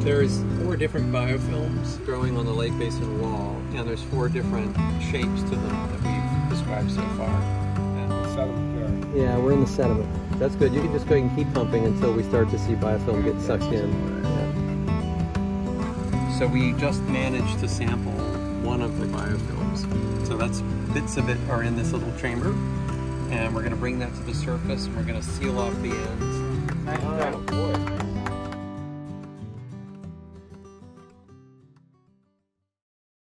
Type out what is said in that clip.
There's four different biofilms growing on the lake basin wall, and there's four different shapes to them that we've described so far. Sediment there. Yeah, we're in the sediment. That's good. You can just go ahead and keep pumping until we start to see biofilm get sucked in. Yeah. So we just managed to sample one of the biofilms. So that's bits of it are in this little chamber, and we're going to bring that to the surface, and we're going to seal off the ends.